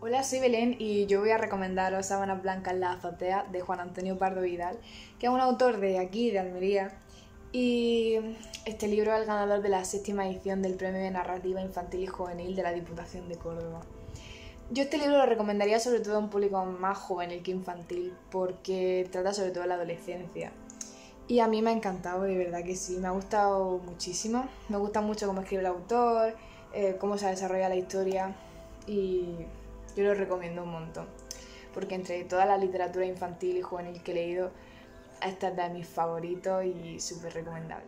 Hola, soy Belén y yo voy a recomendaros Sábanas Blancas en la azotea de Juan Antonio Pardo Vidal, que es un autor de aquí, de Almería. Y este libro es el ganador de la séptima edición del Premio de Narrativa Infantil y Juvenil de la Diputación de Córdoba. Yo este libro lo recomendaría sobre todo a un público más juvenil que infantil, porque trata sobre todo de la adolescencia. Y a mí me ha encantado, de verdad que sí, me ha gustado muchísimo. Me gusta mucho cómo escribe el autor, eh, cómo se desarrolla la historia y yo lo recomiendo un montón. Porque entre toda la literatura infantil y juvenil que he leído, esta es de mis favoritos y súper recomendable.